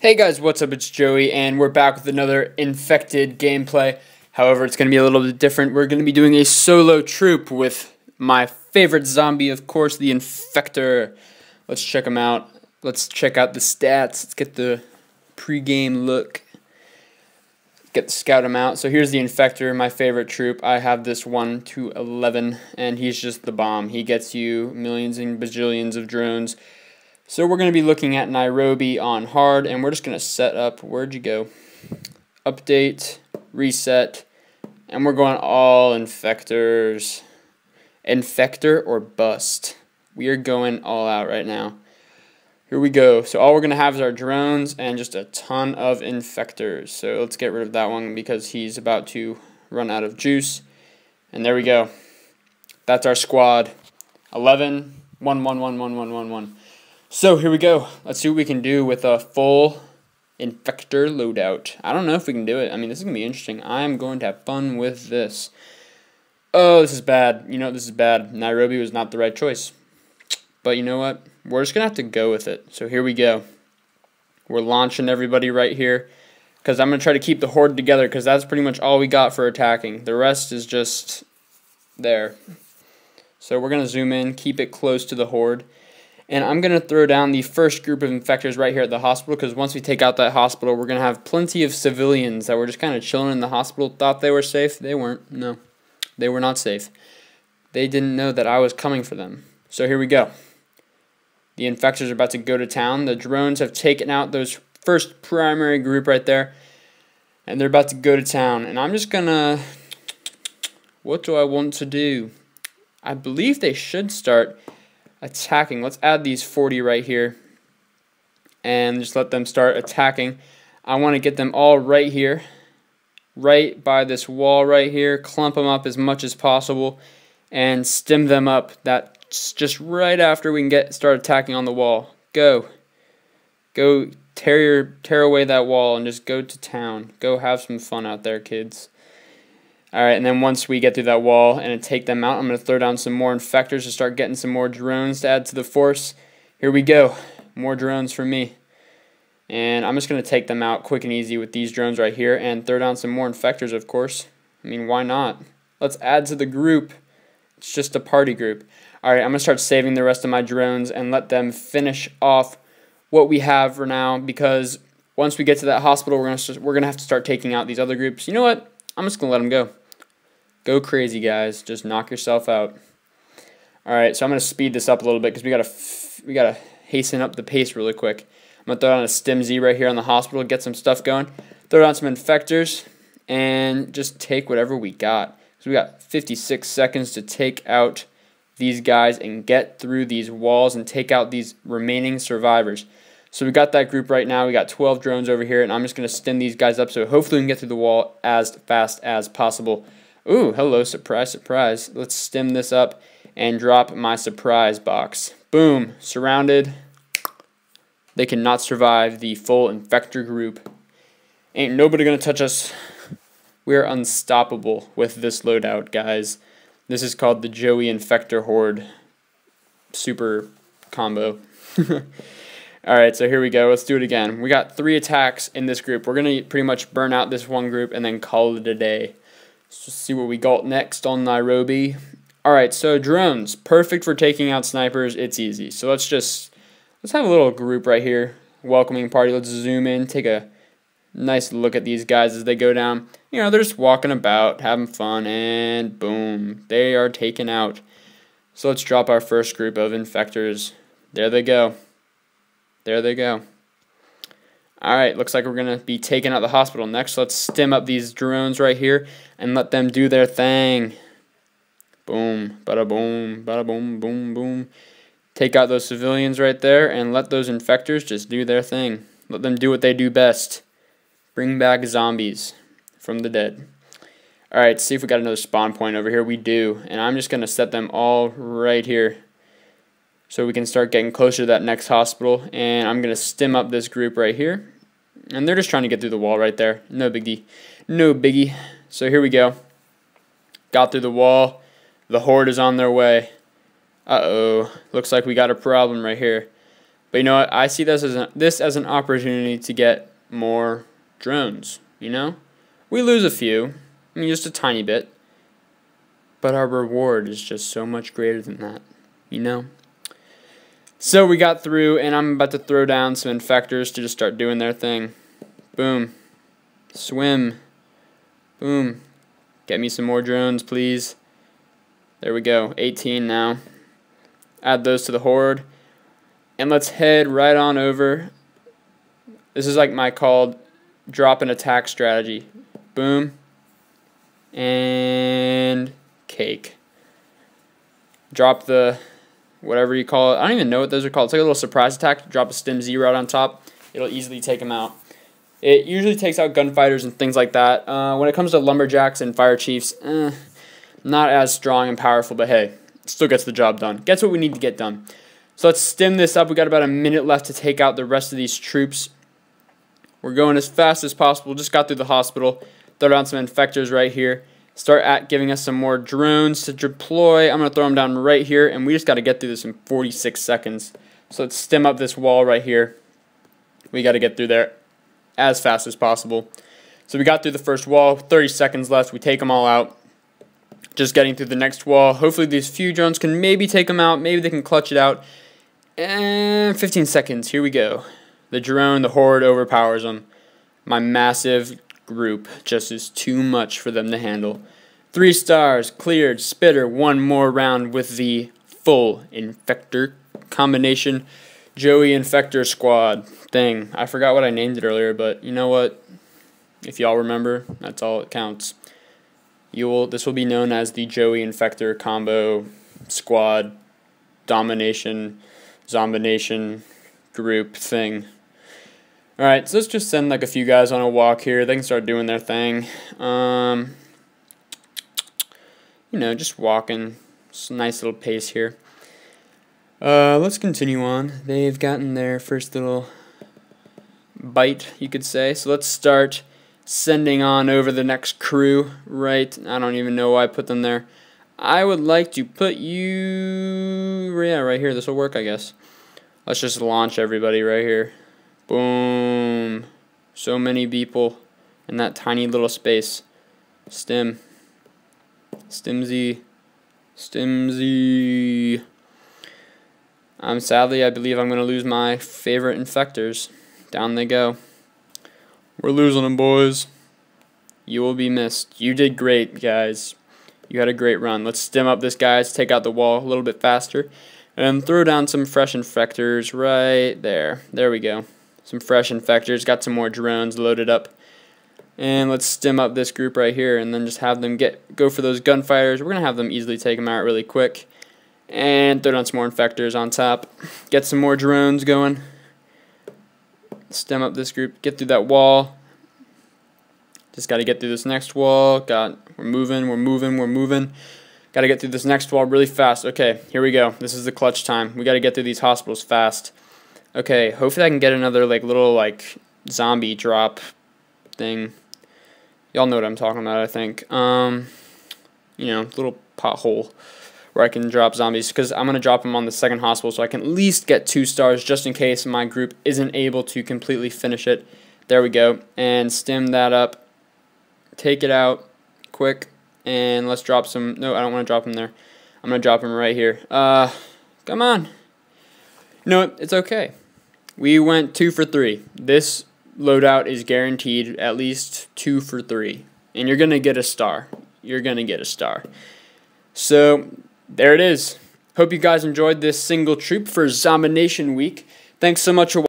Hey guys, what's up? It's Joey, and we're back with another infected gameplay. However, it's going to be a little bit different. We're going to be doing a solo troop with my favorite zombie, of course, the Infector. Let's check him out. Let's check out the stats. Let's get the pre-game look. Get scout him out. So here's the Infector, my favorite troop. I have this 1 to 11, and he's just the bomb. He gets you millions and bajillions of drones. So we're going to be looking at Nairobi on hard, and we're just going to set up, where'd you go? Update, reset, and we're going all infectors. Infector or bust. We are going all out right now. Here we go. So all we're going to have is our drones and just a ton of infectors. So let's get rid of that one because he's about to run out of juice. And there we go. That's our squad. 11, 1, 1, 1, 1, 1, 1, 1. So here we go. Let's see what we can do with a full infector loadout. I don't know if we can do it. I mean, this is going to be interesting. I'm going to have fun with this. Oh, this is bad. You know, this is bad. Nairobi was not the right choice. But you know what? We're just going to have to go with it. So here we go. We're launching everybody right here. Because I'm going to try to keep the horde together because that's pretty much all we got for attacking. The rest is just there. So we're going to zoom in, keep it close to the horde. And I'm going to throw down the first group of infectors right here at the hospital because once we take out that hospital, we're going to have plenty of civilians that were just kind of chilling in the hospital, thought they were safe. They weren't. No, they were not safe. They didn't know that I was coming for them. So here we go. The infectors are about to go to town. The drones have taken out those first primary group right there. And they're about to go to town. And I'm just going to... What do I want to do? I believe they should start attacking. Let's add these 40 right here and just let them start attacking. I want to get them all right here, right by this wall right here, clump them up as much as possible, and stim them up. That's just right after we can get start attacking on the wall. Go. Go tear your tear away that wall and just go to town. Go have some fun out there, kids. Alright, and then once we get through that wall and take them out, I'm going to throw down some more infectors to start getting some more drones to add to the force. Here we go. More drones for me. And I'm just going to take them out quick and easy with these drones right here and throw down some more infectors, of course. I mean, why not? Let's add to the group. It's just a party group. Alright, I'm going to start saving the rest of my drones and let them finish off what we have for now because once we get to that hospital, we're going to, we're going to have to start taking out these other groups. You know what? I'm just going to let them go. Go crazy, guys. Just knock yourself out. All right, so I'm going to speed this up a little bit because we got to we got to hasten up the pace really quick. I'm going to throw on a stim Z right here on the hospital, get some stuff going. Throw down some infectors and just take whatever we got. So we got 56 seconds to take out these guys and get through these walls and take out these remaining survivors. So we got that group right now. We got 12 drones over here, and I'm just going to stim these guys up so hopefully we can get through the wall as fast as possible. Ooh, hello, surprise, surprise. Let's stim this up and drop my surprise box. Boom, surrounded. They cannot survive the full infector group. Ain't nobody gonna touch us. We are unstoppable with this loadout, guys. This is called the Joey Infector Horde super combo. Alright, so here we go. Let's do it again. We got three attacks in this group. We're going to pretty much burn out this one group and then call it a day. Let's see what we got next on Nairobi. Alright, so drones. Perfect for taking out snipers. It's easy. So let's just, let's have a little group right here. Welcoming party. Let's zoom in, take a nice look at these guys as they go down. You know, they're just walking about, having fun, and boom. They are taken out. So let's drop our first group of infectors. There they go. There they go. Alright, looks like we're going to be taking out the hospital next. Let's stim up these drones right here and let them do their thing. Boom, bada boom, bada boom, boom, boom. Take out those civilians right there and let those infectors just do their thing. Let them do what they do best. Bring back zombies from the dead. Alright, see if we got another spawn point over here. We do. And I'm just going to set them all right here so we can start getting closer to that next hospital. And I'm going to stim up this group right here. And they're just trying to get through the wall right there. No biggie. No biggie. So here we go. Got through the wall. The horde is on their way. Uh-oh. Looks like we got a problem right here. But you know what? I see this as a, this as an opportunity to get more drones. You know, we lose a few. I mean, just a tiny bit. But our reward is just so much greater than that. You know. So we got through, and I'm about to throw down some infectors to just start doing their thing. Boom. Swim. Boom. Get me some more drones, please. There we go. 18 now. Add those to the horde. And let's head right on over. This is like my called drop and attack strategy. Boom. And cake. Drop the whatever you call it. I don't even know what those are called. It's like a little surprise attack. Drop a stim Z right on top. It'll easily take them out. It usually takes out gunfighters and things like that. Uh, when it comes to lumberjacks and fire chiefs, eh, not as strong and powerful, but hey, still gets the job done. Gets what we need to get done. So let's stim this up. We got about a minute left to take out the rest of these troops. We're going as fast as possible. Just got through the hospital. Throw down some infectors right here. Start at giving us some more drones to deploy. I'm going to throw them down right here, and we just got to get through this in 46 seconds. So let's stim up this wall right here. We got to get through there as fast as possible. So we got through the first wall, 30 seconds left. We take them all out. Just getting through the next wall. Hopefully these few drones can maybe take them out. Maybe they can clutch it out. And 15 seconds. Here we go. The drone, the horde overpowers them. My massive group just is too much for them to handle. Three stars, cleared, spitter, one more round with the full infector combination. Joey Infector Squad thing. I forgot what I named it earlier, but you know what? If y'all remember, that's all it counts. You will this will be known as the Joey Infector combo squad domination zombination group thing. Alright, so let's just send like a few guys on a walk here. They can start doing their thing. Um, you know, just walking. A nice little pace here. Uh, let's continue on. They've gotten their first little bite, you could say. So let's start sending on over the next crew, right? I don't even know why I put them there. I would like to put you, yeah, right here. This will work, I guess. Let's just launch everybody right here. Boom. So many people in that tiny little space. Stim. Stimzy. Stimzy. Um, sadly, I believe I'm going to lose my favorite infectors. Down they go. We're losing them, boys. You will be missed. You did great, guys. You had a great run. Let's stim up this guy. Let's take out the wall a little bit faster. And throw down some fresh infectors right there. There we go some fresh infectors, got some more drones loaded up. And let's stim up this group right here and then just have them get go for those gunfighters. We're going to have them easily take them out really quick. And throw down some more infectors on top. Get some more drones going. Stim up this group. Get through that wall. Just got to get through this next wall. Got We're moving, we're moving, we're moving. Got to get through this next wall really fast. Okay, here we go. This is the clutch time. We got to get through these hospitals fast. Okay, hopefully I can get another like little like zombie drop thing. Y'all know what I'm talking about, I think. Um, you know, little pothole where I can drop zombies because I'm gonna drop them on the second hospital so I can at least get two stars just in case my group isn't able to completely finish it. There we go, and stim that up. Take it out quick, and let's drop some. No, I don't want to drop them there. I'm gonna drop them right here. Uh, come on. No, it's okay. We went two for three. This loadout is guaranteed at least two for three. And you're going to get a star. You're going to get a star. So, there it is. Hope you guys enjoyed this single troop for Zombination Week. Thanks so much for